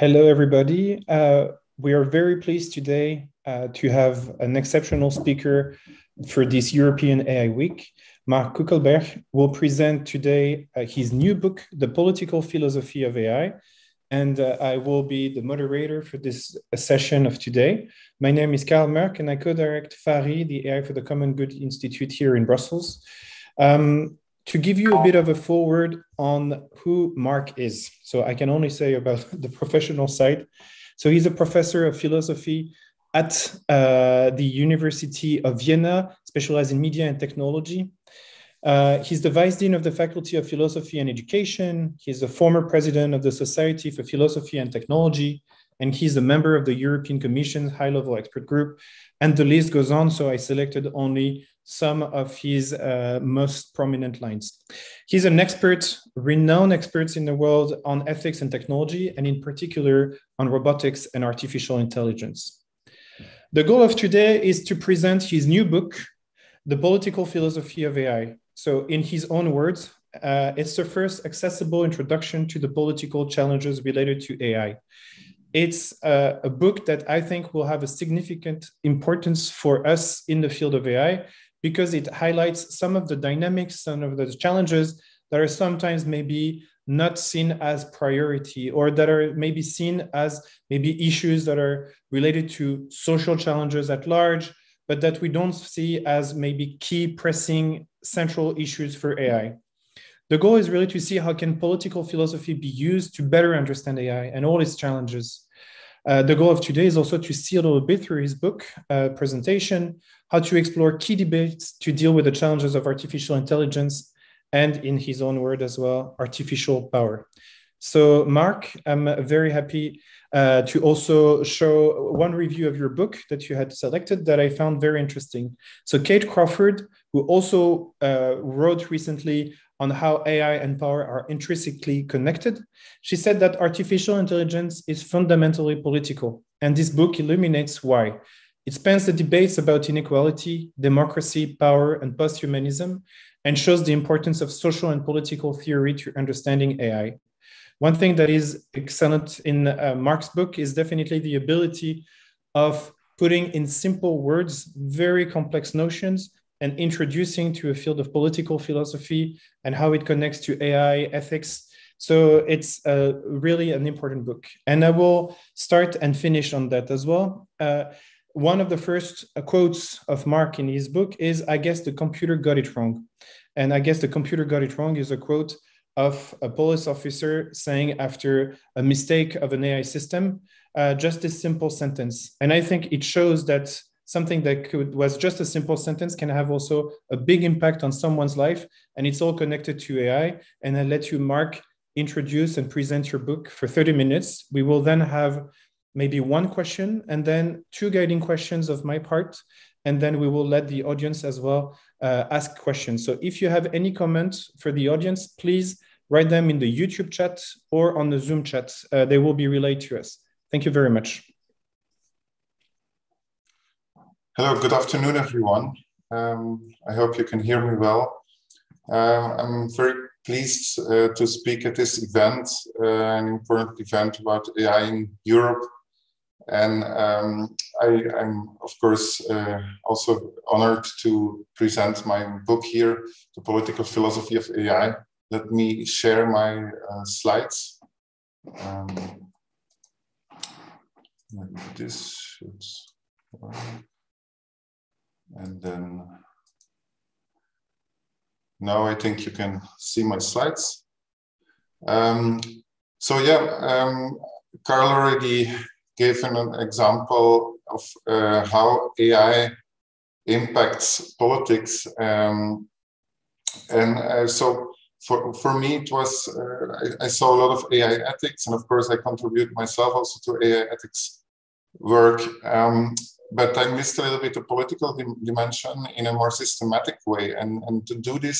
Hello, everybody. Uh, we are very pleased today uh, to have an exceptional speaker for this European AI Week. Mark Coeckelbergh will present today uh, his new book, The Political Philosophy of AI. And uh, I will be the moderator for this uh, session of today. My name is Carl Mörch, and I co-direct FARI, the AI for the Common Good Institute here in Brussels. Um, to give you a bit of a forward on who Mark is. So I can only say about the professional side. So he's a professor of philosophy at uh, the University of Vienna, specialized in media and technology. Uh, he's the vice dean of the Faculty of Philosophy and Education. He's the former president of the Society for Philosophy and Technology, and he's a member of the European Commission's High Level Expert Group. And the list goes on. So I selected only some of his uh, most prominent lines. He's an expert, renowned expert in the world on ethics and technology, and in particular on robotics and artificial intelligence. The goal of today is to present his new book, The Political Philosophy of AI. So, in his own words, uh, it's the first accessible introduction to the political challenges related to AI. It's uh, a book that I think will have a significant importance for us in the field of AI because it highlights some of the dynamics, some of the challenges that are sometimes maybe not seen as priority or that are maybe seen as maybe issues that are related to social challenges at large, but that we don't see as maybe key pressing central issues for AI. The goal is really to see how can political philosophy be used to better understand AI and all its challenges. Uh, the goal of today is also to see a little bit through his book uh, presentation, how to explore key debates to deal with the challenges of artificial intelligence and in his own word as well, artificial power. So Mark, I'm very happy uh, to also show one review of your book that you had selected that I found very interesting. So Kate Crawford, who also uh, wrote recently on how AI and power are intrinsically connected. She said that artificial intelligence is fundamentally political, and this book illuminates why. It spans the debates about inequality, democracy, power, and posthumanism, and shows the importance of social and political theory to understanding AI. One thing that is excellent in uh, Mark's book is definitely the ability of putting in simple words very complex notions and introducing to a field of political philosophy and how it connects to AI ethics. So it's uh, really an important book. And I will start and finish on that as well. Uh, one of the first uh, quotes of Mark in his book is I guess the computer got it wrong. And I guess the computer got it wrong is a quote of a police officer saying after a mistake of an AI system, uh, just this simple sentence. And I think it shows that something that could was just a simple sentence can have also a big impact on someone's life and it's all connected to ai and i let you mark introduce and present your book for 30 minutes. We will then have maybe one question and then two guiding questions of my part. And then we will let the audience as well uh, ask questions. So if you have any comments for the audience please write them in the youtube chat or on the zoom chat. Uh, they will be relayed to us. Thank you very much Hello, good afternoon, everyone. Um, I hope you can hear me well. Uh, I'm very pleased uh, to speak at this event, uh, an important event about AI in Europe. And um, I, am, of course, uh, also honored to present my book here, The Political Philosophy of AI. Let me share my uh, slides. Um, this should. And then now I think you can see my slides. Um, so yeah, um, Carl already gave an example of uh, how AI impacts politics. Um, and uh, so for, for me, it was, uh, I, I, saw a lot of AI ethics, and of course, I contribute myself also to AI ethics work. Um, but I missed a little bit the political dimension in a more systematic way. And, and to do this,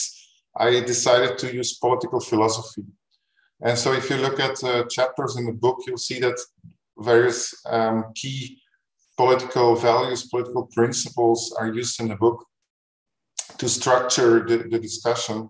I decided to use political philosophy. And so if you look at uh, chapters in the book, you'll see that various um, key political values, political principles are used in the book to structure the, the discussion,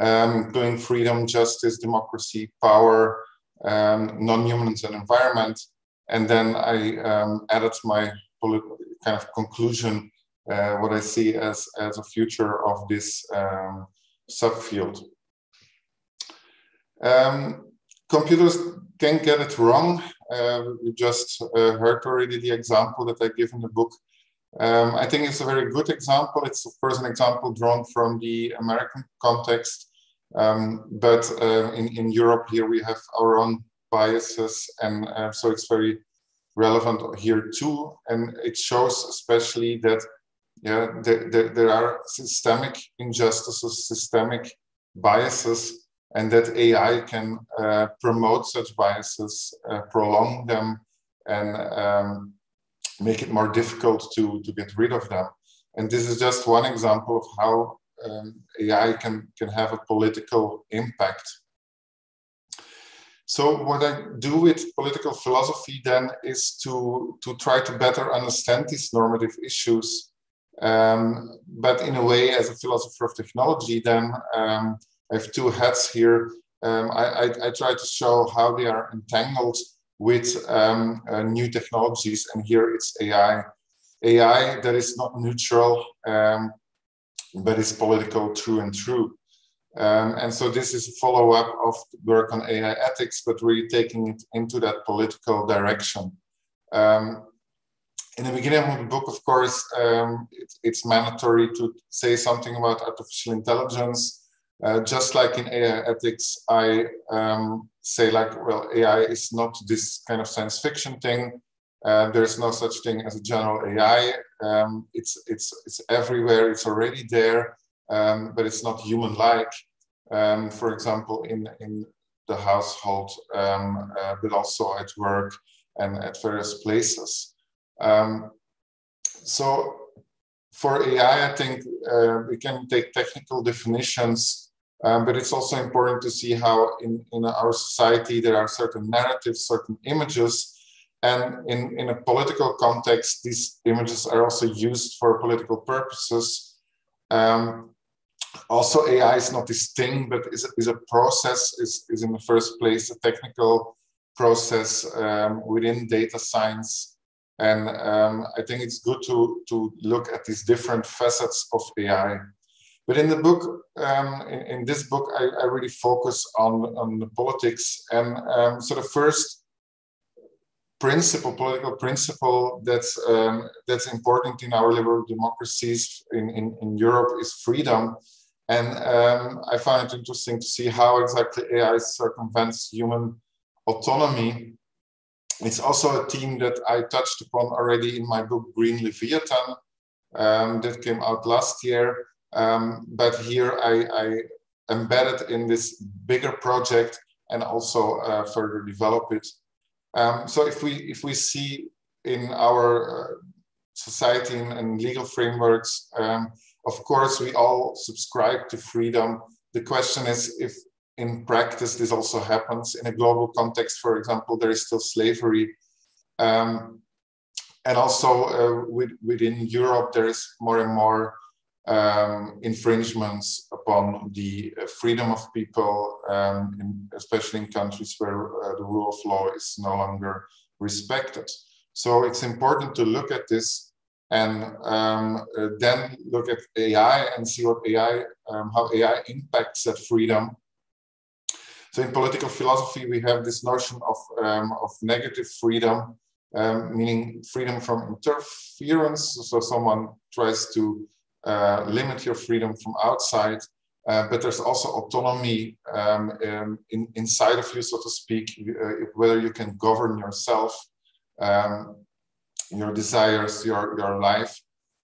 um, including freedom, justice, democracy, power, um, non-humans and environment. And then I um, added my kind of conclusion, uh, what I see as, as a future of this um, subfield. Um, computers can get it wrong. Uh, we just uh, heard already the example that I give in the book. Um, I think it's a very good example. It's of course an example drawn from the American context, um, but uh, in, in Europe here we have our own biases and uh, so it's very relevant here too. And it shows especially that yeah, there, there, there are systemic injustices, systemic biases and that AI can uh, promote such biases, uh, prolong them, and um, make it more difficult to, to get rid of them. And this is just one example of how um, AI can, can have a political impact. So what I do with political philosophy then is to, to try to better understand these normative issues. Um, but in a way, as a philosopher of technology, then um, I have two hats here. Um, I, I, I, try to show how they are entangled with um, uh, new technologies, and here it's AI. AI that is not neutral, um, but is political through and through. Um, and so this is a follow-up of work on AI ethics, but really taking it into that political direction. Um, in the beginning of the book, of course, um, it, it's mandatory to say something about artificial intelligence. Uh, just like in AI ethics, I um, say like, well, AI is not this kind of science fiction thing. Uh, there's no such thing as a general AI. Um, it's it's it's everywhere. It's already there, um, but it's not human-like. Um, for example, in in the household, um, uh, but also at work and at various places. Um, so for AI, I think uh, we can take technical definitions um, but it's also important to see how in, in our society there are certain narratives, certain images, and in, in a political context, these images are also used for political purposes. Um, also, AI is not this thing, but is, is a process, is, is in the first place a technical process um, within data science. And um, I think it's good to, to look at these different facets of AI. But in the book, um, in, in, this book, I, I, really focus on, on the politics. And um, so the first principle, political principle that's, um, that's important in our liberal democracies in, in, in Europe is freedom. And um, I find it interesting to see how exactly AI circumvents human autonomy. It's also a theme that I touched upon already in my book, Green Leviathan, um, that came out last year. Um, but here I, I, embedded in this bigger project and also uh, further develop it. Um, so if we if we see in our uh, society and, legal frameworks, um, of course we all subscribe to freedom. The question is if in practice this also happens in a global context. For example, there is still slavery. Um, and also uh, with, within Europe, there is more and more um, infringements upon the uh, freedom of people, um, in, especially in countries where uh, the rule of law is no longer respected. So it's important to look at this and um, uh, then look at AI and see what AI, um, how AI impacts that freedom. So in political philosophy, we have this notion of, um, of negative freedom, um, meaning freedom from interference. So someone tries to uh, limit your freedom from outside. Uh, but there's also autonomy um, um, in, inside of you, so to speak, uh, whether you can govern yourself, um, your desires, your, your life.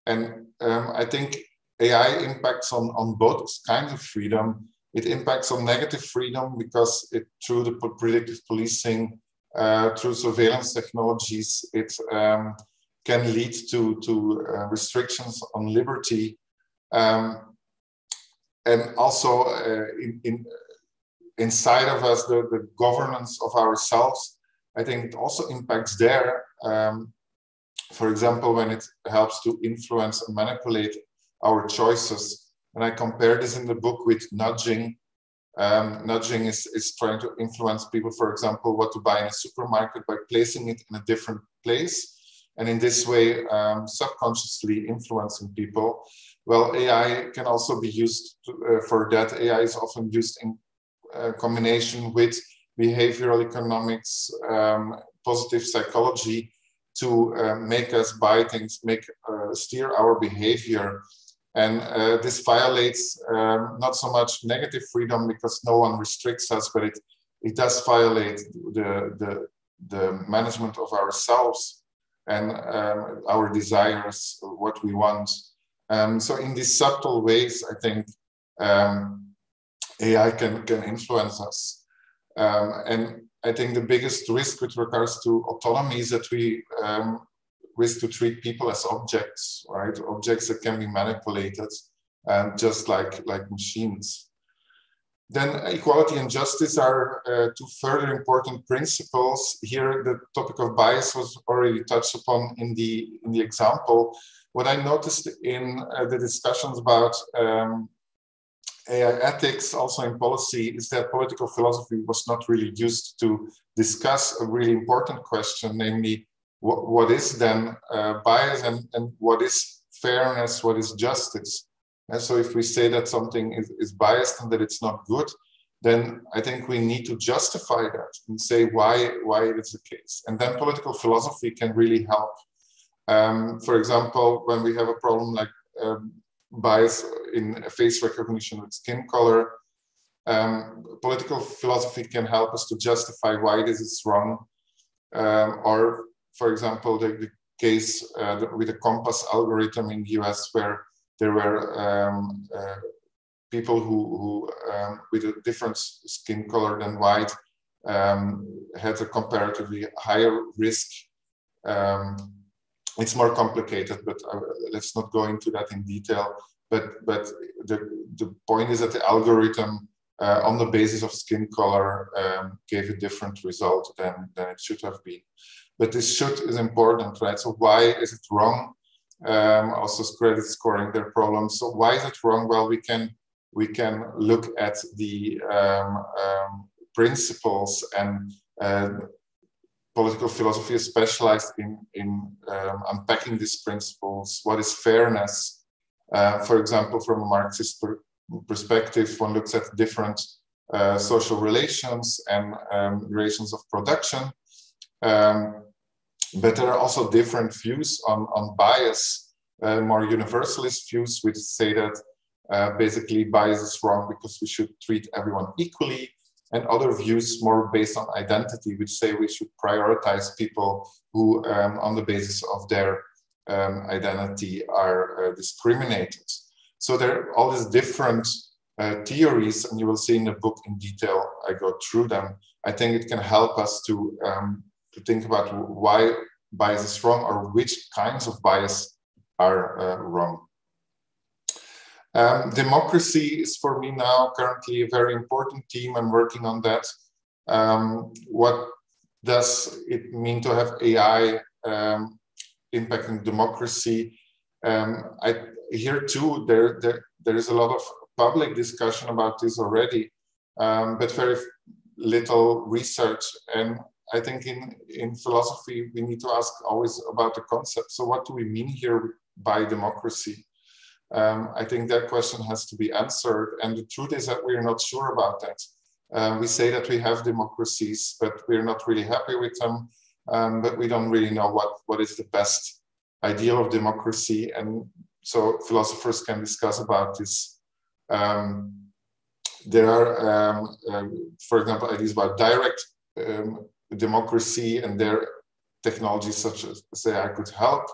And um, I think AI impacts on, on both kinds of freedom. It impacts on negative freedom because it, through the predictive policing, uh, through surveillance technologies, it um, can lead to, to uh, restrictions on liberty. Um, and also uh, in, in, inside of us, the, the governance of ourselves, I think it also impacts there. Um, for example, when it helps to influence and manipulate our choices. And I compare this in the book with nudging. Um, nudging is, is trying to influence people, for example, what to buy in a supermarket by placing it in a different place. And in this way, um, subconsciously influencing people. Well, AI can also be used to, uh, for that. AI is often used in uh, combination with behavioral economics, um, positive psychology to uh, make us buy things, make uh, steer our behavior and uh, this violates um, not so much negative freedom because no one restricts us, but it, it does violate the, the, the management of ourselves and um, our desires, what we want. Um, so in these subtle ways, I think um, AI can, can influence us. Um, and I think the biggest risk with regards to autonomy is that we um, risk to treat people as objects, right? Objects that can be manipulated, and just like like machines. Then equality and justice are uh, two further important principles. Here, the topic of bias was already touched upon in the in the example. What I noticed in uh, the discussions about um, AI ethics, also in policy, is that political philosophy was not really used to discuss a really important question, namely what, what is then uh, bias and, and what is fairness, what is justice. And so if we say that something is, is biased and that it's not good, then I think we need to justify that and say why, why it is the case. And then political philosophy can really help. Um, for example, when we have a problem like um, bias in face recognition with skin color, um, political philosophy can help us to justify why this is wrong. Um, or for example, the, the case uh, with the COMPAS algorithm in the US, where there were um, uh, people who, who um, with a different skin color than white um, had a comparatively higher risk. Um, it's more complicated, but uh, let's not go into that in detail. But, but the, the point is that the algorithm uh, on the basis of skin color um, gave a different result than, than it should have been. But this should is important, right? So why is it wrong? Um, also credit scoring their problems. So why is it wrong? Well, we can we can look at the um, um, principles and uh, political philosophy is specialized in in um, unpacking these principles. What is fairness? Uh, for example, from a Marxist per perspective, one looks at different uh, social relations and um, relations of production. Um, but there are also different views on, on bias, uh, more universalist views, which say that uh, basically bias is wrong because we should treat everyone equally, and other views more based on identity, which say we should prioritize people who, um, on the basis of their um, identity, are uh, discriminated. So there are all these different uh, theories, and you will see in the book in detail. I go through them. I think it can help us to um, to think about why bias is wrong or which kinds of bias are uh, wrong. Um, democracy is for me now currently a very important theme. I'm working on that. Um, what does it mean to have AI um, impacting democracy? Um, I here too there, there there is a lot of public discussion about this already, um, but very little research. And I think in, in philosophy, we need to ask always about the concept. So what do we mean here by democracy? Um, I think that question has to be answered. And the truth is that we're not sure about that. Um, we say that we have democracies, but we're not really happy with them. Um, but we don't really know what, what is the best ideal of democracy. And so philosophers can discuss about this. Um, there are, um, um, for example, ideas about direct um, democracy and their technologies such as say I could help.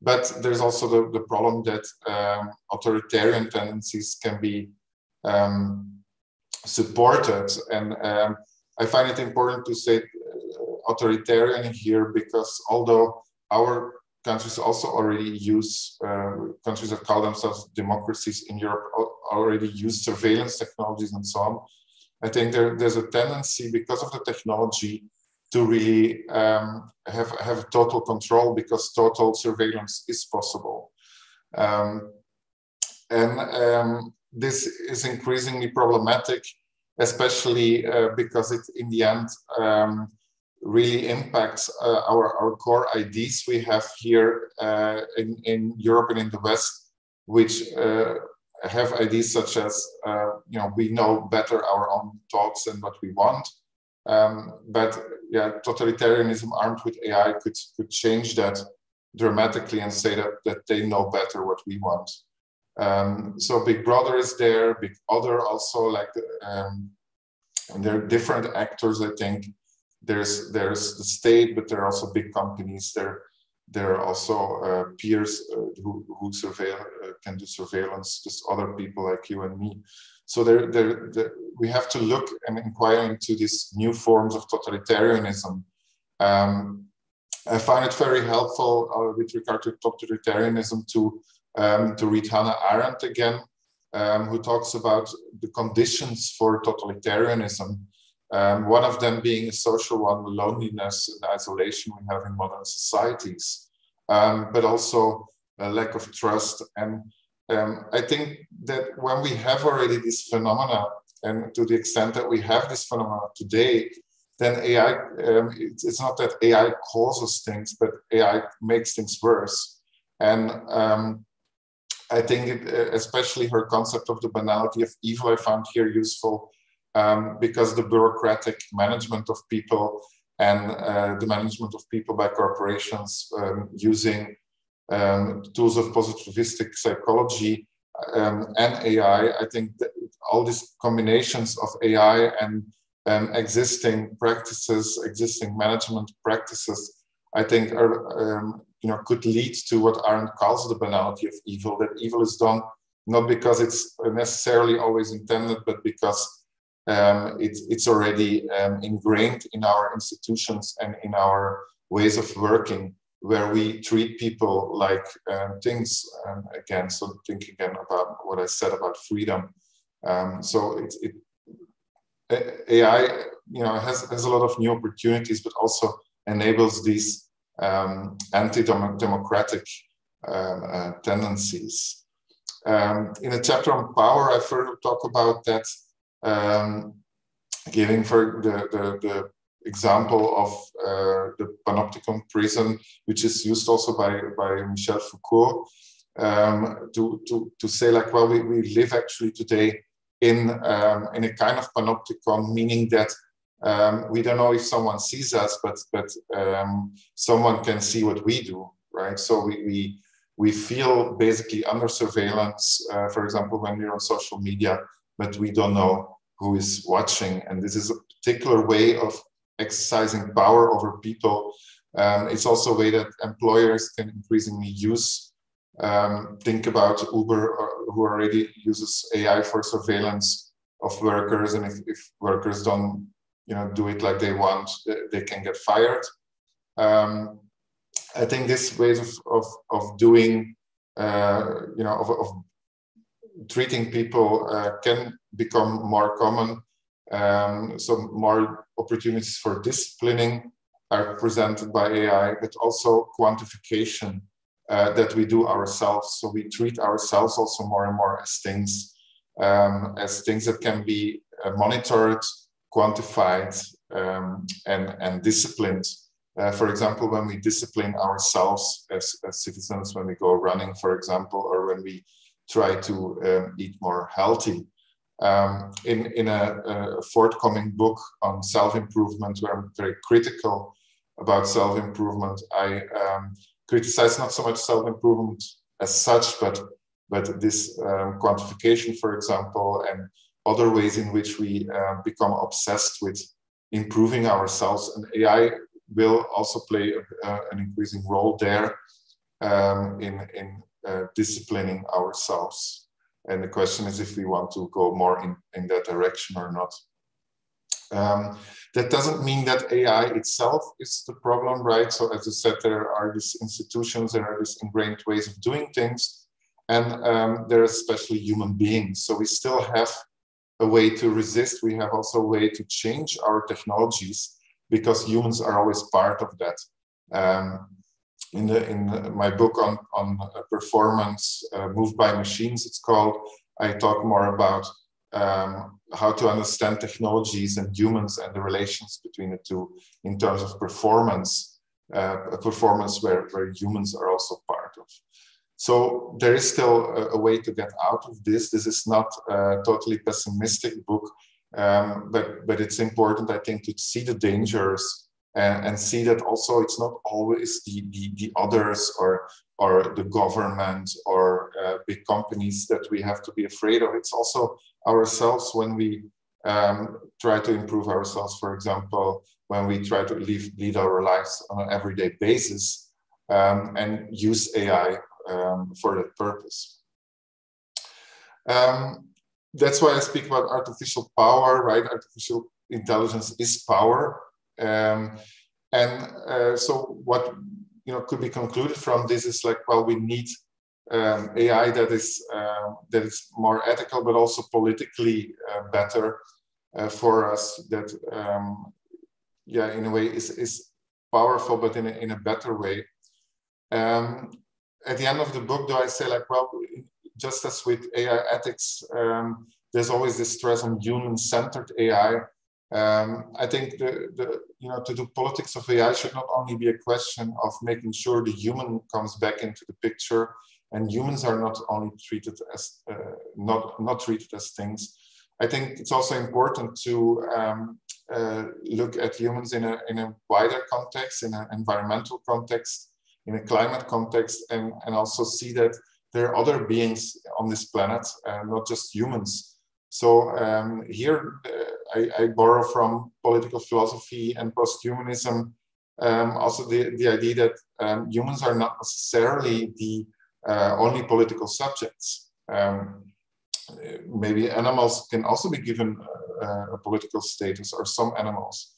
But there's also the, the problem that um, authoritarian tendencies can be um, supported. And um, I find it important to say uh, authoritarian here because although our countries also already use, uh, countries that call themselves democracies in Europe already use surveillance technologies and so on. I think there, there's a tendency because of the technology to really um, have, have total control because total surveillance is possible. Um, and um, this is increasingly problematic especially uh, because it in the end um, really impacts uh, our, our core ideas we have here uh, in, in Europe and in the West, which uh, have ideas such as, uh, you know, we know better our own thoughts and what we want. Um, but yeah, totalitarianism armed with AI could, could change that dramatically and say that, that they know better what we want. Um, so Big Brother is there, Big Other also like, um, there are different actors, I think. There's, there's the state, but there are also big companies. There, there are also uh, peers uh, who, who surveil, uh, can do surveillance, just other people like you and me. So there, there, there, we have to look and inquire into these new forms of totalitarianism. Um, I find it very helpful uh, with regard to totalitarianism to, um, to read Hannah Arendt again, um, who talks about the conditions for totalitarianism. Um, one of them being a social one, loneliness and isolation we have in modern societies, um, but also a lack of trust. And um, I think that when we have already this phenomena, and to the extent that we have this phenomena today, then AI, um, it's, it's, not that AI causes things, but AI makes things worse. And um, I think, it, especially her concept of the banality of evil, I found here useful um, because the bureaucratic management of people and uh, the management of people by corporations um, using um, tools of positivistic psychology um, and AI, I. Think all these combinations of AI and um, existing practices, existing management practices, I think are, um, you know, could lead to what Arendt calls the banality of evil, that evil is done not because it's necessarily always intended, but because um, it, it's already um, ingrained in our institutions and in our ways of working where we treat people like um, things um, again so think again about what i said about freedom. Um, so it, it, ai you know has, has a lot of new opportunities but also enables these um, anti-democratic uh, tendencies. In a chapter on power i further talk about that um, giving for the, the, the example of uh, the panopticon prison, which is used also by, by Michel Foucault, um, to, to, to say like, well, we, we live actually today in, um, in a kind of panopticon, meaning that um, we don't know if someone sees us, but, but um, someone can see what we do, right? So we, we, we feel basically under surveillance, uh, for example, when we're on social media, but we don't know who is watching. And this is a particular way of exercising power over people. Um, it's also a way that employers can increasingly use. Um, think about Uber, uh, who already uses AI for surveillance of workers, and if, if, workers don't, you know, do it like they want, they can get fired. Um, I think this ways of of, of doing, uh, you know, of, of treating people uh, can become more common. Um, so more opportunities for disciplining are presented by AI, but also quantification uh, that we do ourselves. So we treat ourselves also more and more as things, um, as things that can be uh, monitored, quantified, um, and, and disciplined. Uh, for example, when we discipline ourselves as, as, citizens, when we go running, for example, or when we try to um, eat more healthy. Um, in in a, a, forthcoming book on self improvement, where I'm very critical about self improvement, I um, criticize not so much self improvement as such, but but this um, quantification, for example, and other ways in which we uh, become obsessed with improving ourselves. And AI will also play a, a, an increasing role there um, in in uh, disciplining ourselves. And the question is if we want to go more in, in that direction or not. Um, that doesn't mean that AI itself is the problem, right? So as I said, there are these institutions, there are these ingrained ways of doing things, and um, there are especially human beings. So we still have a way to resist. We have also a way to change our technologies because humans are always part of that. Um, in the in my book on on performance uh, moved by machines it's called i talk more about um, how to understand technologies and humans and the relations between the two in terms of performance, uh, a performance where, where humans are also part of. So there is still a, a way to get out of this. This is not a totally pessimistic book, um, but, but it's important, I think, to see the dangers and, and see that also it's not always the, the, the others or, or the government or uh, big companies that we have to be afraid of. It's also ourselves when we um, try to improve ourselves, for example, when we try to lead, lead our lives on an everyday basis um, and use AI um, for that purpose. Um, that's why I speak about artificial power, right? Artificial intelligence is power. Um, and uh, so what you know could be concluded from this is like, well, we need um, AI that is uh, that is more ethical, but also politically uh, better uh, for us. That um, yeah, in a way is is powerful, but in a, in a better way. Um, at the end of the book, though, I say like, well, just as with AI ethics, um, there's always this stress on human-centered AI. Um, I think the, the you know to do politics of AI should not only be a question of making sure the human comes back into the picture, and humans are not only treated as uh, not not treated as things. I think it's also important to um, uh, look at humans in a in a wider context, in an environmental context, in a climate context, and and also see that there are other beings on this planet, uh, not just humans. So um, here uh, I, I, borrow from political philosophy and post-humanism um, also the, the idea that um, humans are not necessarily the uh, only political subjects. Um, maybe animals can also be given uh, a political status, or some animals.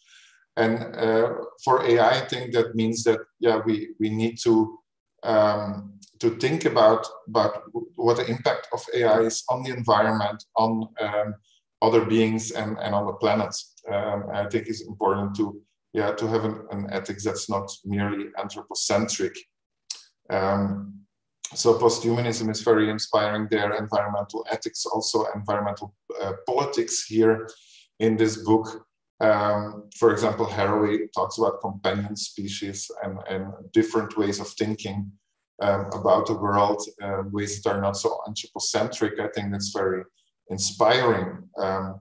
And uh, for AI, I think that means that yeah, we we need to um, to think about about what the impact of AI is on the environment, on um, other beings, and and on the planets. Um, I think it's important to yeah to have an, an ethics that's not merely anthropocentric. Um, so posthumanism is very inspiring there environmental ethics also environmental uh, politics here in this book um, for example Haraway talks about companion species and, and different ways of thinking um, about the world uh, ways that are not so anthropocentric. I think that's very inspiring. Um,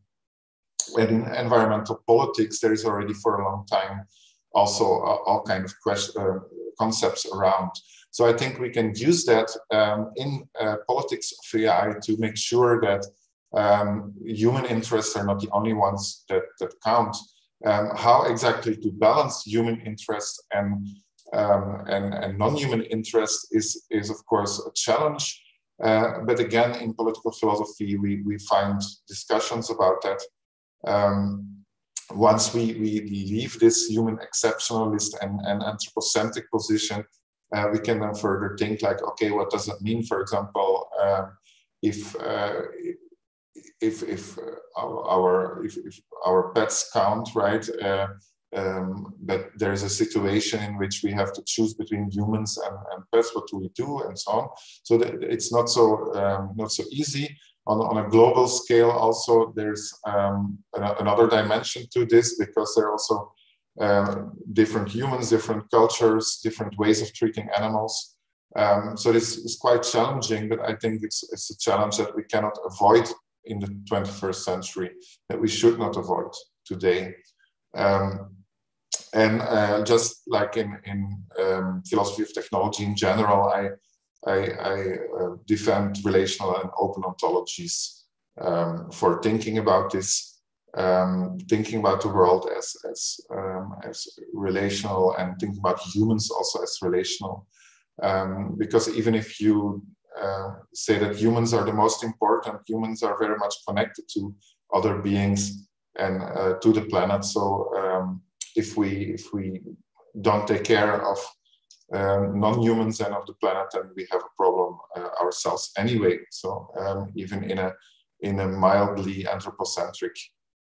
in environmental politics there is already for a long time also all kind of uh, concepts around. So I think we can use that um, in uh, politics of AI to make sure that um, human interests are not the only ones that, that count. Um, how exactly to balance human interest and, um, and, and non-human interest is, is of course a challenge. Uh, but again, in political philosophy, we, we find discussions about that. Um, once we, we leave this human exceptionalist and, and anthropocentric position uh, we can then further think like, okay, what does that mean? For example, uh, if, if if our, our if, if, our pets count, right? Uh, um, but there's a situation in which we have to choose between humans and, and pets. What do we do, and so on? So it's not so um, not so easy. On, on a global scale, also there's um, another dimension to this because there are also um, different humans, different cultures, different ways of treating animals. Um, so this is quite challenging, but I think it's, it's a challenge that we cannot avoid in the 21st century, that we should not avoid today. Um, and uh, just like in, in um, philosophy of technology in general, I, I, I uh, defend relational and open ontologies um, for thinking about this um, thinking about the world as as um, as relational and thinking about humans also as relational. Um, because even if you say that humans are the most important, humans are very much connected to other beings and uh, to the planet. So um, if we if we don't take care of um, non-humans and of the planet, then we have a problem uh, ourselves anyway. So um, even in a in a mildly anthropocentric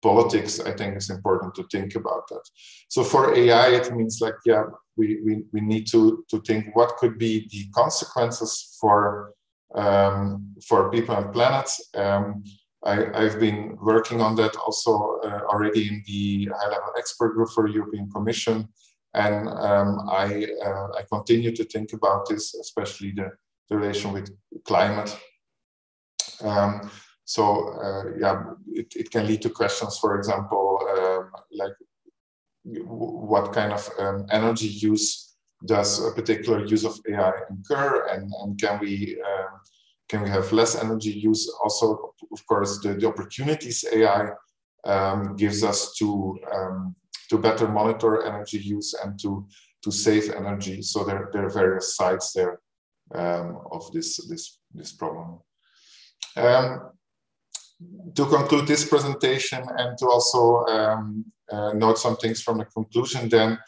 politics, I think it's important to think about that. So for AI, it means like, yeah, we, we, we need to, to think what could be the consequences for, um, for people and planets. Um, I, have been working on that also uh, already in the high-level expert group for European Commission, and um, I uh, I continue to think about this, especially the, the relation with climate. Um, so uh, yeah, it, it can lead to questions, for example, um, like what kind of um, energy use does a particular use of AI incur, and, and can we um, can we have less energy use? Also, of course, the, the opportunities AI um, gives us to um, to better monitor energy use and to to save energy. So there, there are various sides there um, of this this this problem. Um, to conclude this presentation and to also um, uh, note some things from the conclusion, then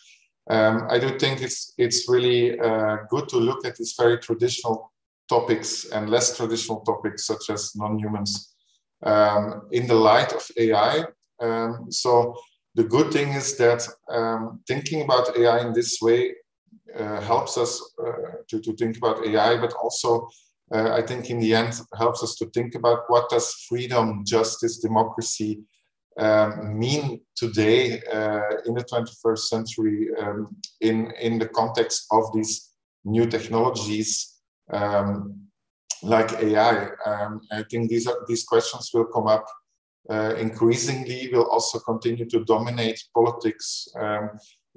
um, I do think it's it's really uh, good to look at these very traditional topics and less traditional topics such as non-humans um, in the light of AI. Um, so the good thing is that um, thinking about AI in this way uh, helps us uh, to, to think about AI, but also uh, I think in the end helps us to think about what does freedom, justice, democracy um, mean today uh, in the 21st century um, in, in the context of these new technologies um, like AI. Um, I think these, are, these questions will come up uh, increasingly, will also continue to dominate politics. Um,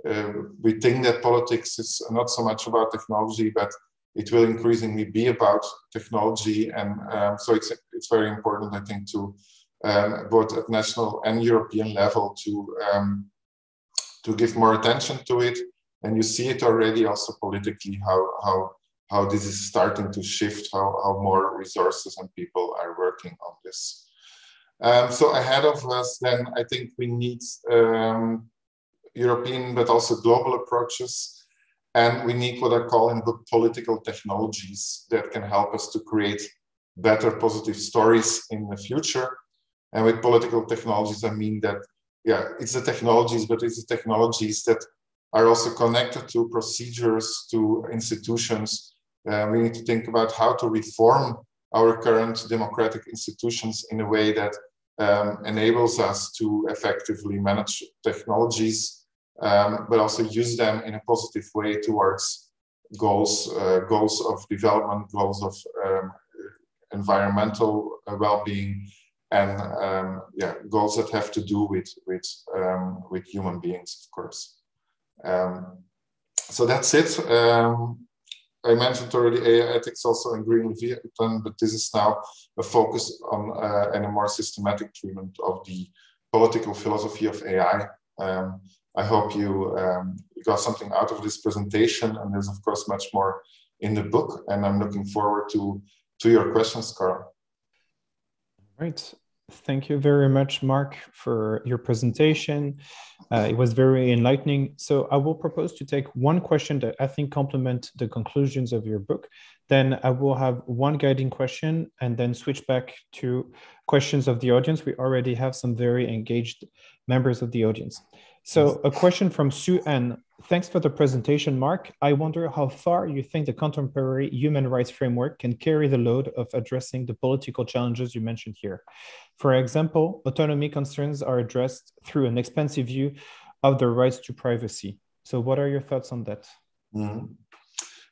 uh, we think that politics is not so much about technology, but it will increasingly be about technology. And um, so it's, it's very important, I think, to um, both at national and European level to, um, to give more attention to it. And you see it already also politically, how, how, how this is starting to shift, how, how more resources and people are working on this. Um, so ahead of us, then I think we need um, European but also global approaches and we need what I call in the political technologies that can help us to create better positive stories in the future. And with political technologies, I mean that, yeah, it's the technologies, but it's the technologies that are also connected to procedures, to institutions. Uh, we need to think about how to reform our current democratic institutions in a way that um, enables us to effectively manage technologies um, but also use them in a positive way towards goals, uh, goals of development, goals of um, environmental uh, well-being, and um, yeah, goals that have to do with with um, with human beings, of course. Um, so that's it. Um, I mentioned already AI ethics also in Green Leviathan, but this is now a focus on uh, and a more systematic treatment of the political philosophy of AI. Um, I hope you um, got something out of this presentation. And there's, of course, much more in the book. And I'm looking forward to, to your questions, Carl. Right. Thank you very much, Mark, for your presentation. Uh, it was very enlightening. So I will propose to take one question that I think complement the conclusions of your book. Then I will have one guiding question and then switch back to questions of the audience. We already have some very engaged members of the audience. So a question from Sue N. Thanks for the presentation, Mark. I wonder how far you think the contemporary human rights framework can carry the load of addressing the political challenges you mentioned here. For example, autonomy concerns are addressed through an expansive view of the rights to privacy. So what are your thoughts on that? Mm -hmm.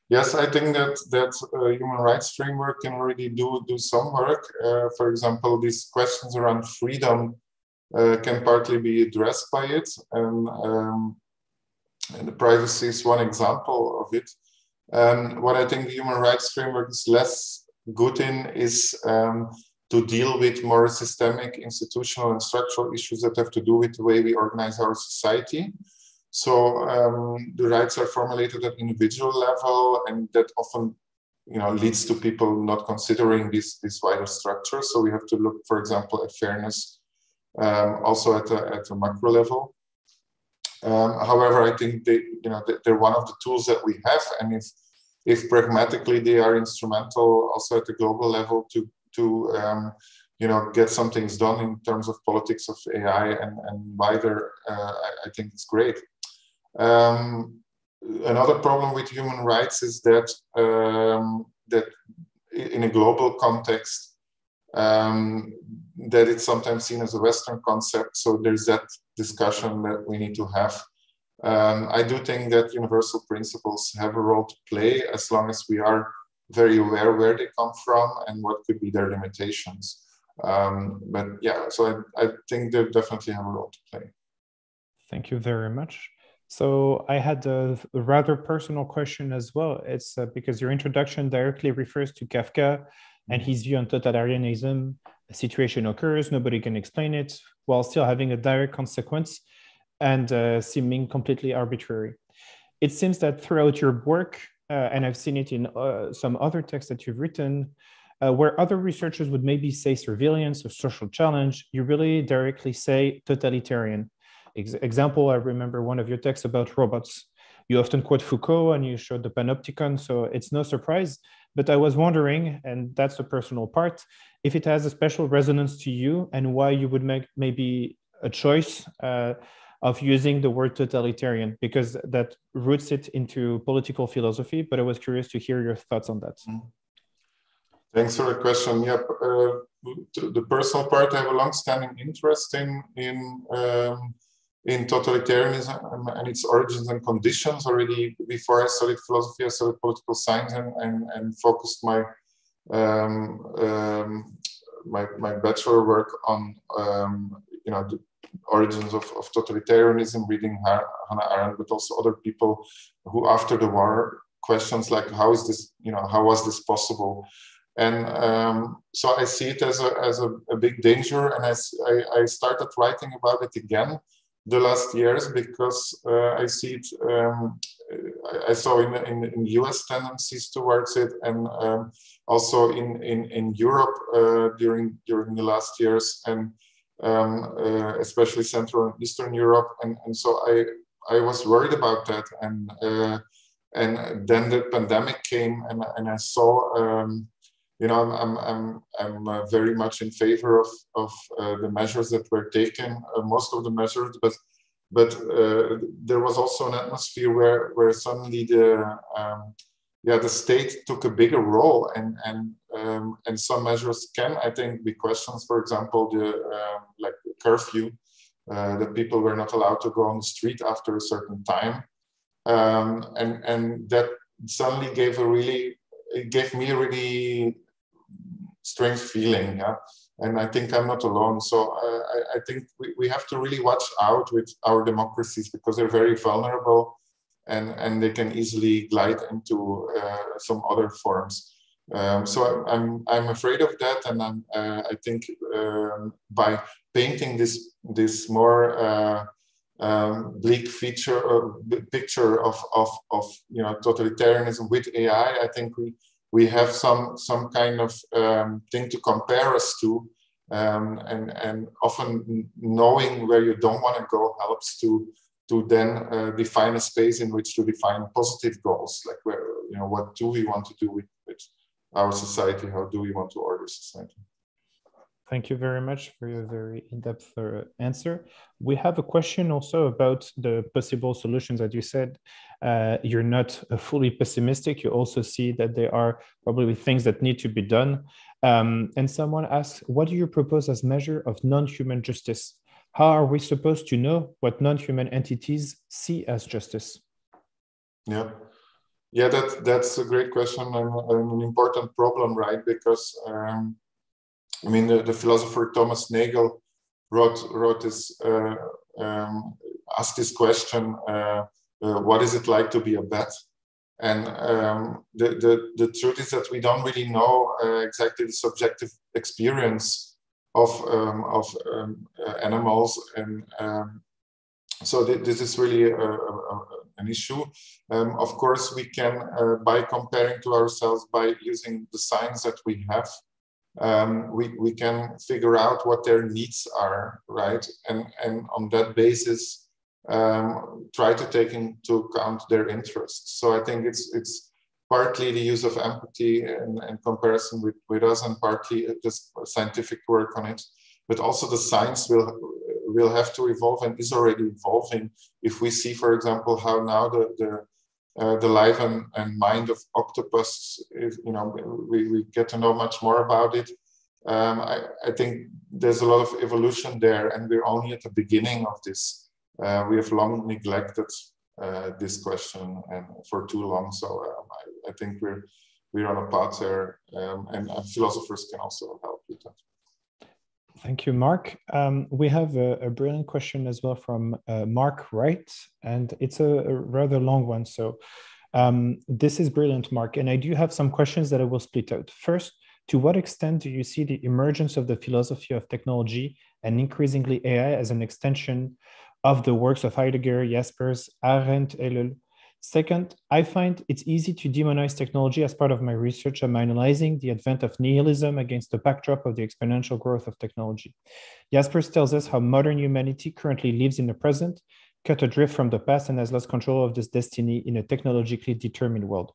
Yes, I think that that uh, human rights framework can already do do some work. Uh, for example, these questions around freedom uh, can partly be addressed by it. And, um, and the privacy is one example of it. What I think the human rights framework is less good in is um, to deal with more systemic institutional and structural issues that have to do with the way we organize our society. So um, the rights are formulated at individual level, and that often, you know, leads to people not considering this this wider structure. So we have to look, for example, at fairness um, also at a, at a macro level. Um, however, I think they, you know, they're one of the tools that we have, and if if pragmatically they are instrumental also at the global level to to um, you know get some things done in terms of politics of AI and and wider, uh, I, I, think it's great. Um, another problem with human rights is that um, that in a global context, um, that it's sometimes seen as a Western concept. So there's that discussion that we need to have. Um, I do think that universal principles have a role to play as long as we are very aware where they come from and what could be their limitations. Um, but yeah, so I, I think they definitely have a role to play. Thank you very much. So I had a, rather personal question as well. It's uh, because your introduction directly refers to Kafka and his view on totalitarianism. A situation occurs, nobody can explain it, while still having a direct consequence and uh, seeming completely arbitrary. It seems that throughout your work, uh, and I've seen it in uh, some other texts that you've written, uh, where other researchers would maybe say surveillance or social challenge, you really directly say totalitarian. Ex example, I remember one of your texts about robots. You often quote Foucault and you showed the panopticon, so it's no surprise. But I was wondering, and that's the personal part, if it has a special resonance to you and why you would make maybe a choice uh, of using the word totalitarian, because that roots it into political philosophy. But I was curious to hear your thoughts on that. Mm. Thanks for the question. Yep, uh, the personal part, I have a long-standing interest in in um, in totalitarianism and its origins and conditions already before I studied philosophy, I studied political science and, and, and focused my, my, my bachelor work on, um, you know, the origins of, of totalitarianism, reading Hannah Arendt, but also other people who after the war questions like, how is this, you know, how was this possible? And um, so I see it as a, as a, a big danger. And I, I, I started writing about it again the last years because uh, I see it. Um, I saw in, in, in, US tendencies towards it, and um, also in in, in Europe uh, during during the last years, and um, uh, especially Central and Eastern Europe, and and so I I was worried about that, and uh, and then the pandemic came, and and I saw. Um, you know, I'm, I'm, I'm, I'm uh, very much in favor of, of uh, the measures that were taken, uh, most of the measures, but, but uh, there was also an atmosphere where, where suddenly the, um, yeah, the state took a bigger role and, and, um, and some measures can, I think, be questions. For example, the um, like the curfew, uh, that people were not allowed to go on the street after a certain time. Um, and, and that suddenly gave a really it gave me a really strange feeling. Yeah? And I think I'm not alone. So I, I, think we, we have to really watch out with our democracies because they're very vulnerable and, and they can easily glide into uh, some other forms. Um, so I'm, I'm afraid of that. And I'm, uh, I think um, by painting this, this more uh, um, bleak feature picture of, of, of you know, totalitarianism with AI, I think we, we have some some kind of um, thing to compare us to um, and and often knowing where you don't want to go helps to to then uh, define a space in which to define positive goals like where you know what do we want to do with, with our society? How do we want to order society Thank you very much for your very in-depth uh, answer. We have a question also about the possible solutions. that you said, uh, you're not uh, fully pessimistic. You also see that there are probably things that need to be done. Um, and someone asks, what do you propose as measure of non-human justice? How are we supposed to know what non-human entities see as justice? Yeah, yeah, that that's a great question and, an important problem, right? Because um, I mean, the, the philosopher Thomas Nagel wrote wrote this uh, um, asked this question: uh, uh, What is it like to be a bat? And um, the, the the truth is that we don't really know uh, exactly the subjective experience of um, of um, uh, animals, and um, so th this is really a, a, an issue. Um, of course, we can uh, by comparing to ourselves by using the signs that we have um, we, we can figure out what their needs are, right? And, and on that basis, um, try to take into account their interests. So I think it's, it's partly the use of empathy and, and comparison with, with us and partly just scientific work on it. But also the science will, will have to evolve and is already evolving. If we see, for example, how now the, the uh, the life and, and, mind of octopus. You know, we, we get to know much more about it. um, I, I, think there's a lot of evolution there, and we're only at the beginning of this. Uh, we have long neglected uh, this question and for too long. So um, I, I, think we're we're on a path there, um, and uh, philosophers can also help with that. Thank you, Mark. Um, we have a, a, brilliant question as well from uh, Mark Wright, and it's a, a rather long one. So um, this is brilliant, Mark. And I do have some questions that I will split out. First, to what extent do you see the emergence of the philosophy of technology and increasingly AI as an extension of the works of Heidegger, Jaspers, Arendt, Ellul? Second, I find it's easy to demonize technology as part of my research. I'm analyzing the advent of nihilism against the backdrop of the exponential growth of technology. Jaspers tells us how modern humanity currently lives in the present, cut adrift from the past, and has lost control of this destiny in a technologically determined world.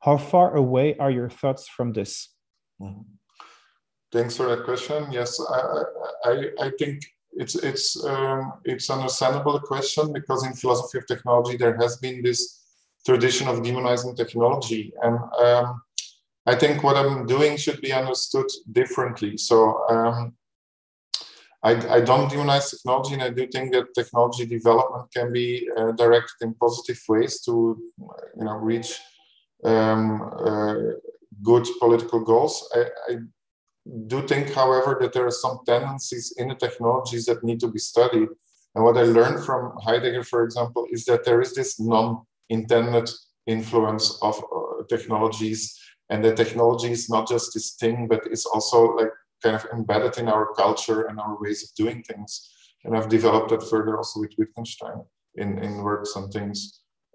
How far away are your thoughts from this? Mm-hmm. Thanks for that question. Yes, I, I, I think it's it's um, it's understandable question because in philosophy of technology there has been this tradition of demonizing technology. And um, I think what I'm doing should be understood differently. So um, I, I, don't demonize technology, and I do think that technology development can be uh, directed in positive ways to, you know, reach um, uh, good political goals. I, I, do think, however, that there are some tendencies in the technologies that need to be studied. And what I learned from Heidegger, for example, is that there is this non intended influence of uh, technologies. And the technology is not just this thing but it's also like kind of embedded in our culture and our ways of doing things. And i've developed that further also with wittgenstein in, in works and things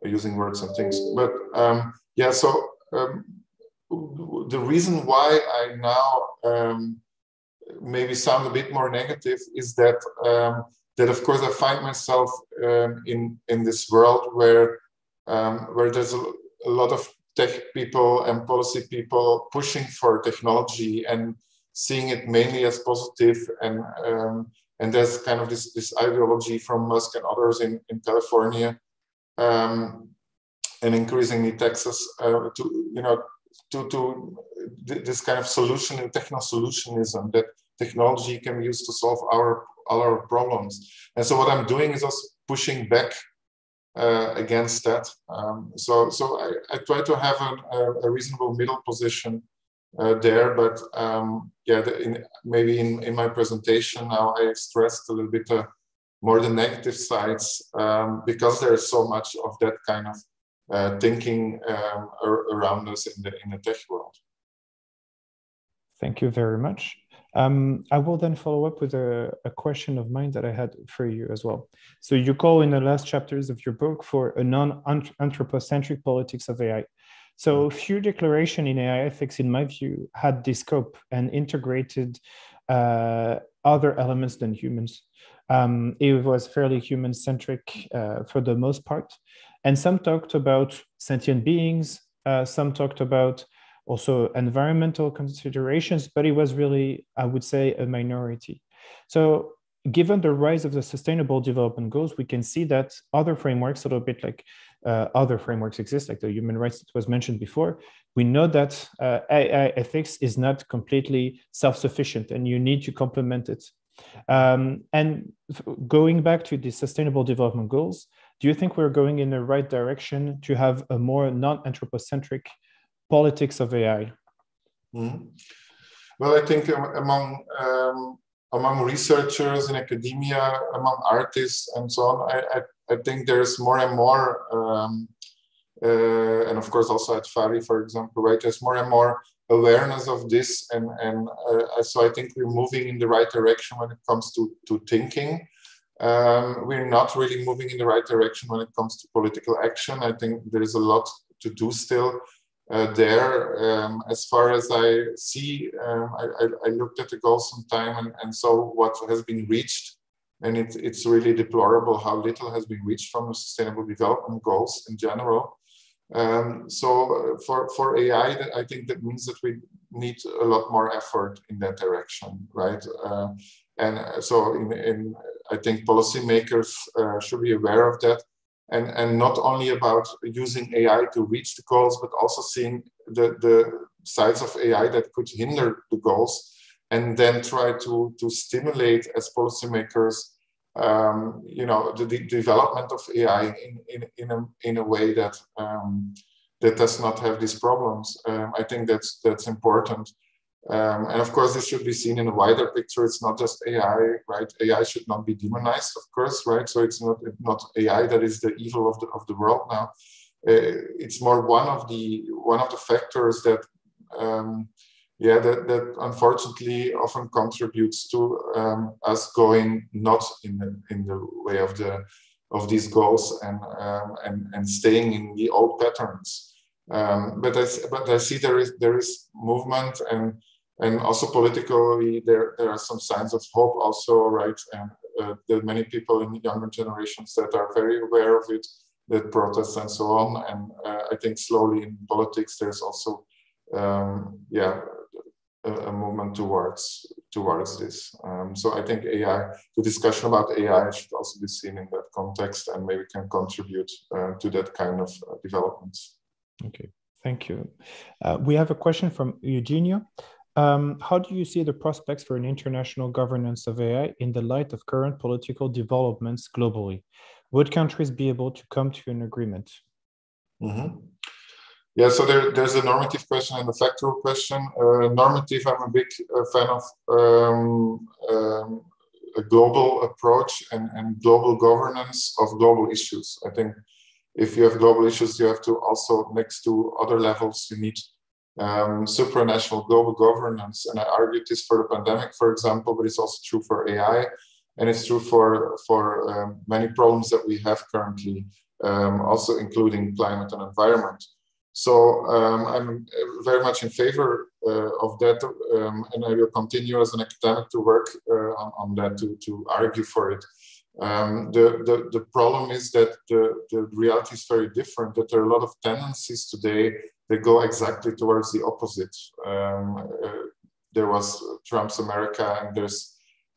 using words and things. But um, yeah so um, the reason why i now um, maybe sound a bit more negative is that um, that of course i find myself um, in in this world where um, where there's a, a, lot of tech people and policy people pushing for technology and seeing it mainly as positive and um, and there's kind of this, this ideology from Musk and others in, in California um, and increasingly Texas uh, to you know to to this kind of solution and techno solutionism that technology can be used to solve our all our problems. And so what I'm doing is also pushing back uh, against that. Um, so so I, I, try to have an, a, a, reasonable middle position uh, there, but um, yeah, the, in, maybe in, in my presentation now I stressed a little bit uh, more the negative sides um, because there's so much of that kind of uh, thinking um, around us in the in the tech world. Thank you very much. Um, I will then follow up with a, a, question of mine that I had for you as well. So you call in the last chapters of your book for a non-anthropocentric politics of AI. So few declaration in AI ethics, in my view, had this scope and integrated uh, other elements than humans. Um, it was fairly human-centric uh, for the most part. And some talked about sentient beings, uh, some talked about also environmental considerations, but it was really, I would say, a minority. So given the rise of the sustainable development goals, we can see that other frameworks, a little bit like uh, other frameworks exist, like the human rights that was mentioned before. We know that uh, AI ethics is not completely self-sufficient and you need to complement it. Um, and going back to the sustainable development goals, do you think we're going in the right direction to have a more non-anthropocentric politics of AI? Mm-hmm. Well, I think among um, among researchers in academia, among artists, and so on, I, I, I think there's more and more, um, uh, and of course also at FARI, for example, right? There's more and more awareness of this, and and uh, so I think we're moving in the right direction when it comes to to thinking. Um, we're not really moving in the right direction when it comes to political action. I think there is a lot to do still uh, there. Um, as far as I see, um, I, I, I, looked at the goals some time and, and saw what has been reached. And it, it's really deplorable how little has been reached from the sustainable development goals in general. Um, so uh, for, for AI, I think that means that we need a lot more effort in that direction, right? Uh, and so in, in, I think policymakers uh, should be aware of that and, and not only about using AI to reach the goals, but also seeing the, the sides of AI that could hinder the goals. and then try to, to stimulate as policymakers um, you know, the, development of AI in, in, in, a, in a way that um, that does not have these problems. Um, I think that's that's important. Um, and of course, this should be seen in a wider picture. It's not just AI, right? AI should not be demonized, of course, right? So it's not not AI that is the evil of the of the world now. Uh, it's more one of the one of the factors that um, yeah, that, that unfortunately often contributes to um, us going not in the, in the way of the of these goals and um, and and staying in the old patterns. Um, but I but I see there is there is movement and and also politically there there are some signs of hope also right and uh, there are many people in younger generations that are very aware of it that protest and so on and uh, I think slowly in politics there's also um, yeah a, a, movement towards towards this. Um, so I think AI, the discussion about AI should also be seen in that context, and maybe can contribute uh, to that kind of uh, developments. Okay, thank you. Uh, we have a question from Eugenio. Um, how do you see the prospects for an international governance of AI in the light of current political developments globally? Would countries be able to come to an agreement? Mm -hmm. Yeah, so there, there's a normative question and a factual question. Uh, normative, I'm a big uh, fan of um, um, a global approach and, and global governance of global issues. I think if you have global issues, you have to also, next to other levels, you need um, supranational global governance. And I argued this for the pandemic, for example, but it's also true for AI. And it's true for, for um, many problems that we have currently, um, also including climate and environment. So um, I'm very much in favor uh, of that, um, and I will continue as an academic to work uh, on, on, that to, to argue for it. Um, the, the, the problem is that the, the reality is very different, that there are a lot of tendencies today that go exactly towards the opposite. Um, uh, there was Trump's America, and there's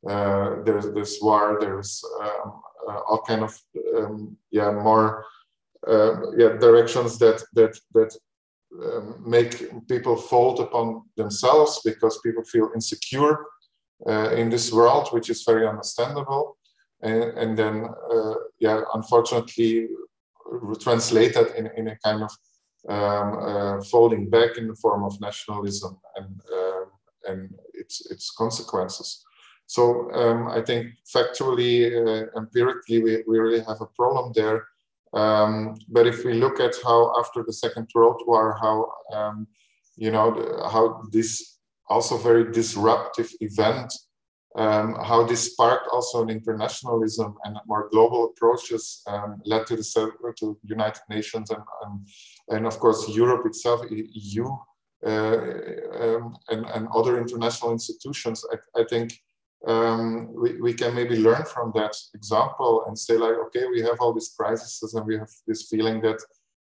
uh, there's this war, there's um, uh, all kind of um, yeah more um, yeah, directions that that that um, make people fold upon themselves because people feel insecure uh, in this world, which is very understandable. And, and then, uh, yeah, unfortunately, translated in, in a kind of um, uh, folding back in the form of nationalism and uh, and its its consequences. So um, I think factually, uh, empirically, we, we really have a problem there um, but if we look at how after the Second World War, how um, you know how this also very disruptive event, um, how this sparked also an internationalism and more global approaches um, led to the to United Nations and, and, and of course Europe itself, EU, uh, um, and, and other international institutions. I, I think um, we, we can maybe learn from that example and say like, okay, we have all these crises and we have this feeling that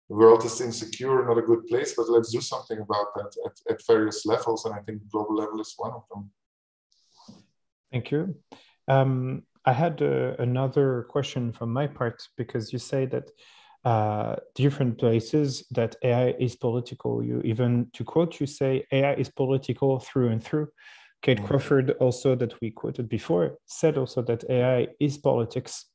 the world is insecure, not a good place, but let's do something about that at, at various levels. And I think global level is one of them. Thank you. Um, I had uh, another question from my part because you say that uh, different places that AI is political. You even to quote, you say AI is political through and through. Kate mm. Crawford, also that we quoted before, said also that AI is politics.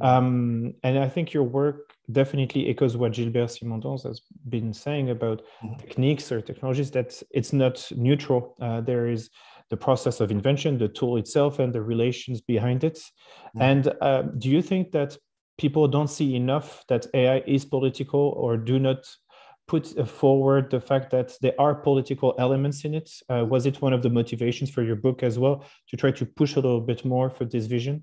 Um, and I think your work definitely echoes what Gilbert Simondon has been saying about mm-hmm. techniques or technologies, that it's not neutral. Uh, there is the process of invention, the tool itself, and the relations behind it. Mm-hmm. And uh, do you think that people don't see enough that AI is political or do not put forward the fact that there are political elements in it. Uh, was it one of the motivations for your book as well to try to push a little bit more for this vision?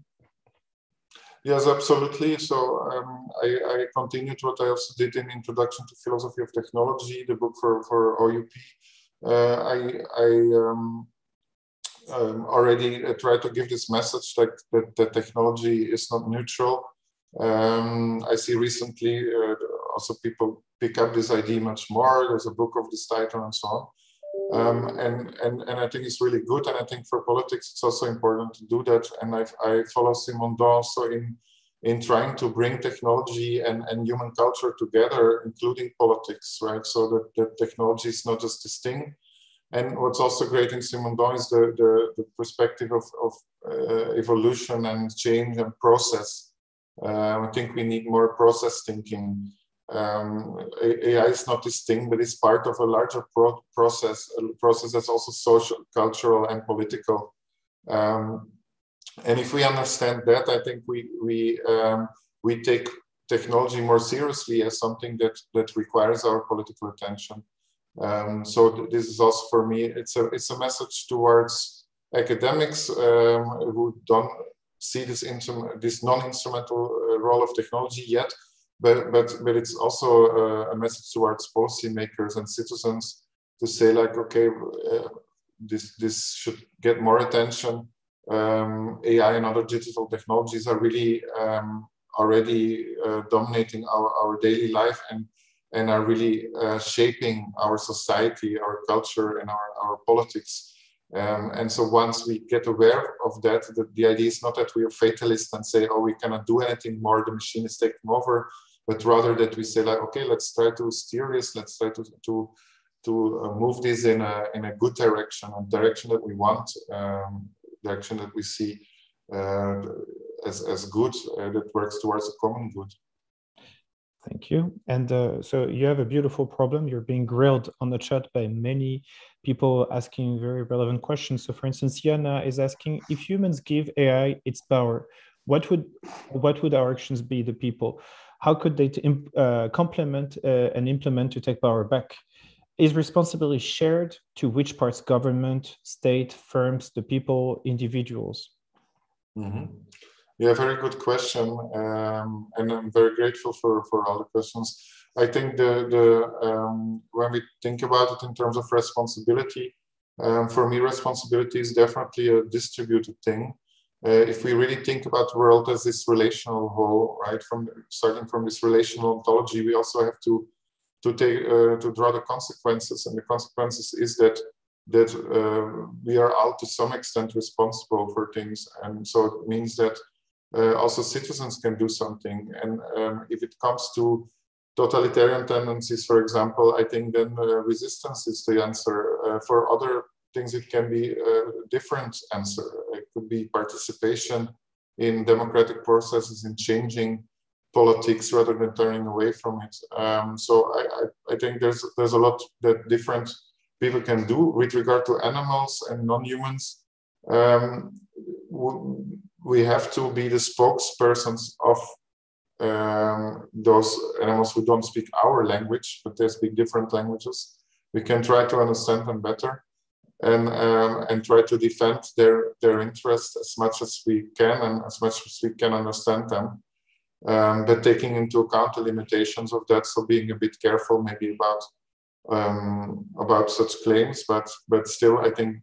Yes, absolutely. So um, I, I continued what I also did in Introduction to Philosophy of Technology, the book for, for OUP. Uh, I, I um, um, already uh, tried to give this message like that, that technology is not neutral. Um, I see recently uh, also people pick up this idea much more. There's a book of this title and so on. Um, and, and, and I think it's really good. And I think for politics, it's also important to do that. And I, I follow Simondon also in, in trying to bring technology and, and human culture together, including politics, right? So that, that technology is not just this thing. And what's also great in Simon Simondon is the, the, the perspective of, of uh, evolution and change and process. Uh, I think we need more process thinking. Um, AI is not this thing, but it's part of a larger pro process, a process that's also social, cultural, and political. Um, and if we understand that, I think we we um, we take technology more seriously as something that that requires our political attention. Um, so th this is also for me, it's a it's a message towards academics um, who don't see this this non-instrumental uh, role of technology yet, but but but it's also uh, a message towards policymakers and citizens to say like, okay, uh, this this should get more attention. Um, AI and other digital technologies are really um, already uh, dominating our, our daily life and and are really uh, shaping our society, our culture, and our, our politics. Um, and so once we get aware of that, the, the idea is not that we are fatalist and say, oh, we cannot do anything more, the machine is taking over, but rather that we say like, okay, let's try to steer this, let's try to, to, to uh, move this in a, in a good direction, a direction that we want, um, direction that we see uh, as, as good, uh, that works towards a common good. Thank you. And uh, so you have a beautiful problem. You're being grilled on the chat by many people asking very relevant questions. So for instance, Yana is asking, if humans give AI its power, what would what would our actions be, the people? How could they uh, complement uh, and implement to take power back? Is responsibility shared to which parts, government, state, firms, the people, individuals? Mm -hmm. Yeah, very good question, um, and I'm very grateful for for all the questions. I think the the um, when we think about it in terms of responsibility, um, for me, responsibility is definitely a distributed thing. Uh, if we really think about the world as this relational whole, right, from starting from this relational ontology, we also have to to take uh, to draw the consequences, and the consequences is that that uh, we are all to some extent responsible for things, and so it means that also citizens can do something. And um, if it comes to totalitarian tendencies, for example, I think then uh, resistance is the answer. Uh, for other things, it can be a different answer. It could be participation in democratic processes, in changing politics rather than turning away from it. Um, so I, I, I, think there's there's a lot that different people can do with regard to animals and non-humans. Um, we have to be the spokespersons of um, those animals who don't speak our language, but they speak different languages. We can try to understand them better and um, and try to defend their their interests as much as we can and as much as we can understand them. Um, but taking into account the limitations of that, so being a bit careful maybe about um, about such claims. But but still, I think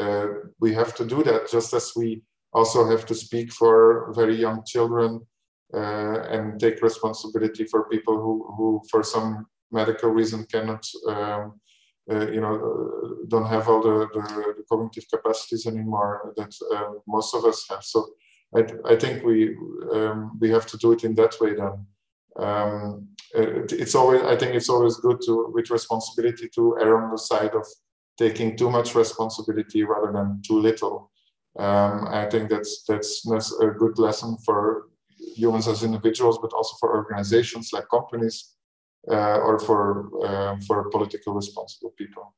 uh, we have to do that just as we also have to speak for very young children uh, and take responsibility for people who, who for some medical reason cannot um, uh, you know don't have all the, the, the cognitive capacities anymore that um, most of us have. So I, I think we um, we have to do it in that way then. Um, it, it's always I think it's always good to with responsibility to err on the side of taking too much responsibility rather than too little um, I think that's, that's a good lesson for humans as individuals, but also for organizations like companies uh, or for uh, for political responsible people.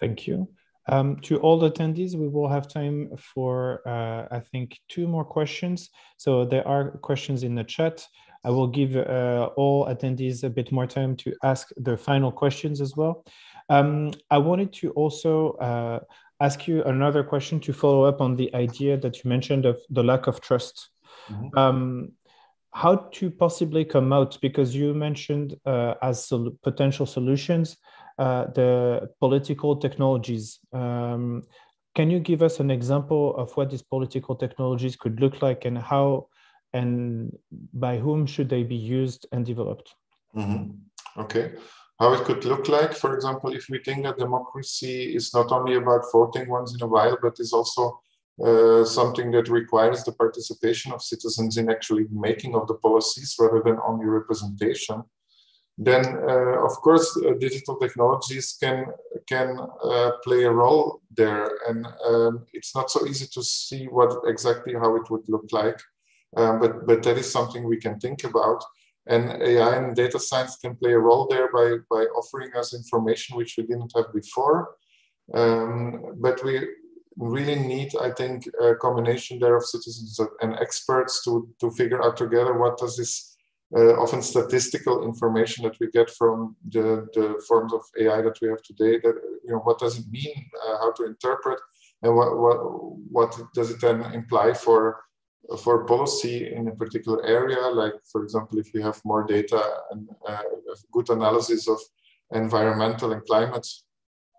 Thank you. Um, to all the attendees, we will have time for, uh, I think, two more questions. So there are questions in the chat. I will give uh, all attendees a bit more time to ask the final questions as well. Um, I wanted to also uh, ask you another question to follow up on the idea that you mentioned of the lack of trust. Mm-hmm. Um, how to possibly come out because you mentioned uh, as sol- potential solutions uh, the political technologies. Um, can you give us an example of what these political technologies could look like and how and by whom should they be used and developed? Mm-hmm. Okay how it could look like. For example, if we think that democracy is not only about voting once in a while, but is also uh, something that requires the participation of citizens in actually making of the policies rather than only representation. then uh, of course uh, digital technologies can can uh, play a role there and um, it's not so easy to see what exactly how it would look like um, but but that is something we can think about and ai and data science can play a role there by by offering us information which we didn't have before um, but we really need i think a combination there of citizens and experts to to figure out together what does this uh, often statistical information that we get from the, the forms of AI that we have today. That you know, what does it mean? Uh, how to interpret, and what what what does it then imply for for policy in a particular area? Like, for example, if you have more data and uh, good analysis of environmental and climate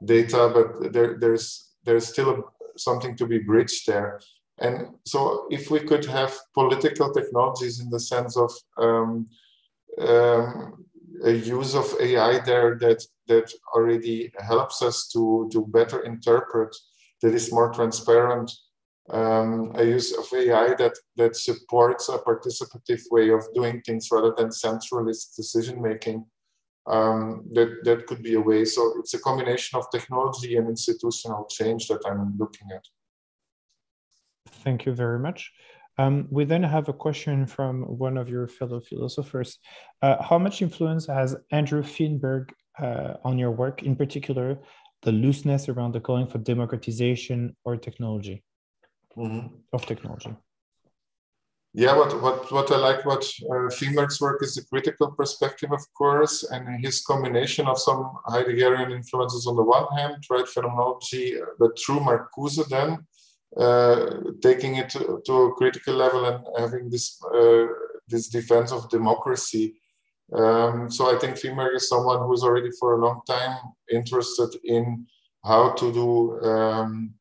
data, but there, there's there's still a, something to be bridged there. And so, if we could have political technologies in the sense of um, um, a use of AI there that that already helps us to to better interpret, that is more transparent, um, a use of AI that that supports a participative way of doing things rather than centralist decision making. Um, that that could be a way. So it's a combination of technology and institutional change that I'm looking at. Thank you very much. Um, we then have a question from one of your fellow philosophers. Uh, how much influence has Andrew Feenberg uh, on your work, in particular, the looseness around the calling for democratization or technology, mm-hmm. of technology? Yeah, what, what, what I like about uh, work is the critical perspective, of course, and his combination of some Heideggerian influences on the one hand, right, phenomenology, but through Marcuse then, uh, taking it to, to, a critical level and having this uh, this defense of democracy. Um, so I think Feenberg is someone who's already for a long time interested in how to do um,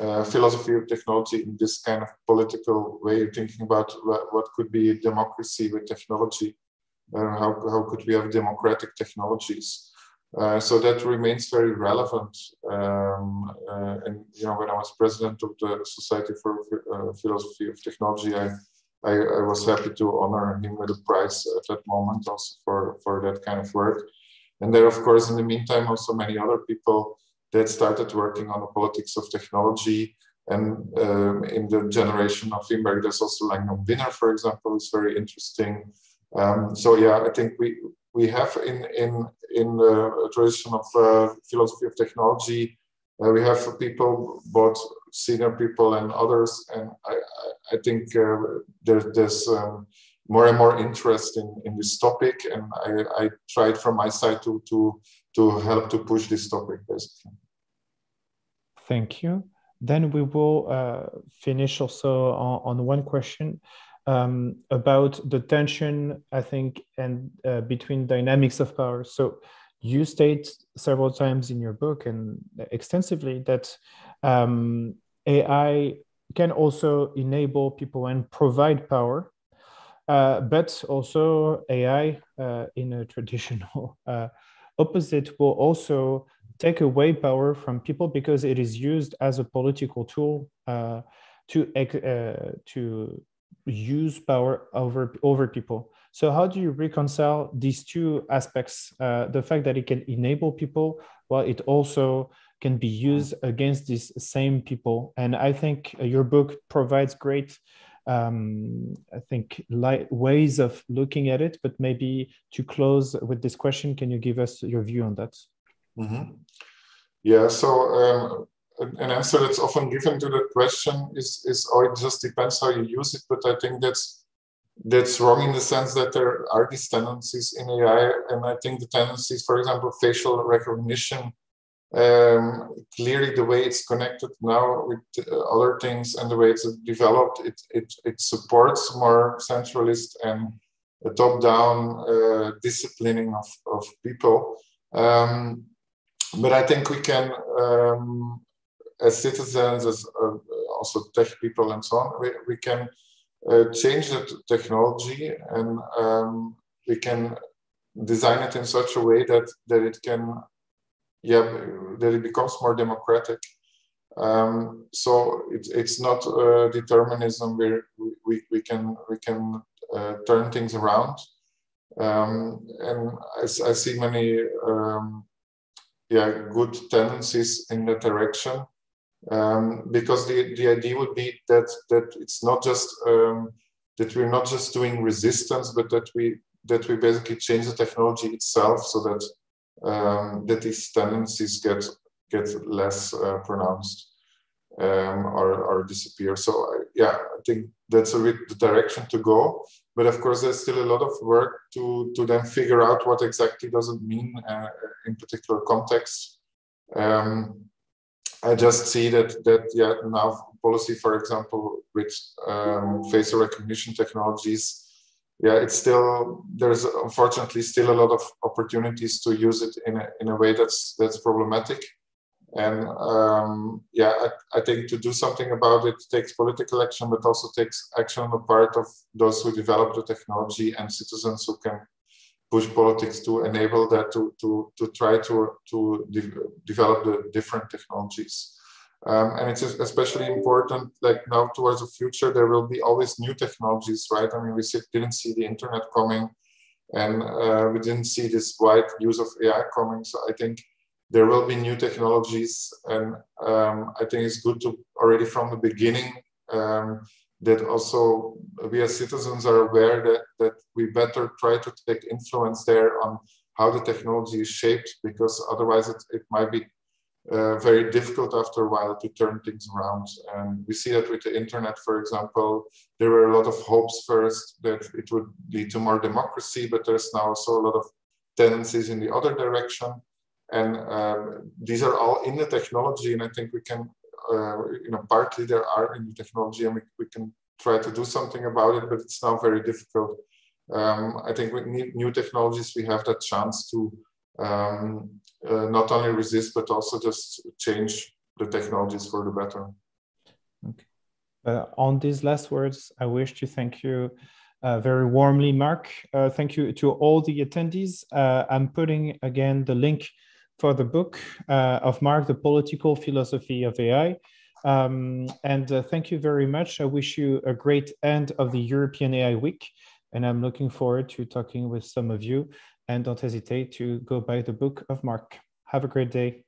uh, philosophy of technology in this kind of political way, of thinking about what, could be democracy with technology. Uh, how, how could we have democratic technologies? Uh, so that remains very relevant. Um, uh, and you know, when I was president of the Society for uh, Philosophy of Technology, I, I, I, was happy to honor him with a prize at that moment, also for for that kind of work. And there, of course, in the meantime, also many other people that started working on the politics of technology. And um, in the generation of Feenberg, there's also Langdon Winner, for example, is very interesting. Um, so yeah, I think we we have in in in the tradition of uh, philosophy of technology, uh, we have people, both senior people and others, and I I think uh, there, there's um, more and more interest in, in this topic, and I, I tried from my side to to to help to push this topic basically. Thank you. Then we will uh, finish also on, on one question um, about the tension, I think, and uh, between dynamics of power. So you state several times in your book and extensively that um, AI can also enable people and provide power, uh, but also AI uh, in a traditional uh, opposite will also take away power from people because it is used as a political tool uh, to uh, to use power over over people. So how do you reconcile these two aspects? Uh, the fact that it can enable people while it also can be used against these same people. And i think your book provides great um, i think light ways of looking at it but maybe to close with this question can you give us your view on that mm-hmm. yeah so um, an answer that's often given to that question is, is oh, it just depends how you use it. But I think that's that's wrong in the sense that there are these tendencies in AI, and I think the tendencies, for example, facial recognition, um, clearly the way it's connected now with uh, other things and the way it's developed, it it, it supports more centralist and top-down uh, disciplining of, of people. Um, but I think we can um, as citizens, as uh, also tech people and so on, we, we can uh, change the technology and um, we can design it in such a way that, that it can, yeah, that it becomes more democratic. Um, so it, it's not uh, determinism where we, we can we can uh, turn things around. Um, and I, I, see many um, yeah, good tendencies in that direction. Um, because the, the idea would be that that it's not just um, that we're not just doing resistance, but that we that we basically change the technology itself so that um, that these tendencies get get less uh, pronounced um, or, or disappear. So uh, yeah, I think that's a bit the direction to go. But of course, there's still a lot of work to to then figure out what exactly does it mean uh, in particular contexts. Um, I just see that that yeah now policy, for example, with um, facial recognition technologies, yeah, it's still there's unfortunately still a lot of opportunities to use it in a, in a way that's that's problematic. And um, yeah, I, I, think to do something about it takes political action, but also takes action on the part of those who develop the technology and citizens who can push politics to enable that to, to, to try to, to de develop the different technologies. Um, and it's especially important, like now towards the future, there will be always new technologies, right? I mean, we didn't see the internet coming and uh, we didn't see this wide use of AI coming. So I think there will be new technologies and um, I think it's good to already from the beginning um, that also we as citizens are aware that, that we better try to take influence there on how the technology is shaped because otherwise it, it might be uh, very difficult after a while to turn things around. And we see that with the internet, for example, there were a lot of hopes first that it would lead to more democracy, but there's now also a lot of tendencies in the other direction. And um, these are all in the technology, and I think we can, uh, you know, partly there are in the technology, and we, we can try to do something about it, but it's now very difficult. Um, I think with new technologies, we have that chance to um, uh, not only resist but also just change the technologies for the better. Okay. Uh, on these last words, I wish to thank you uh, very warmly, Mark. Uh, thank you to all the attendees. Uh, I'm putting again the link for the book uh, of Mark, The Political Philosophy of AI. Um, and thank you very much. I wish you a great end of the European AI Week. And I'm looking forward to talking with some of you and don't hesitate to go buy the book of Mark. Have a great day.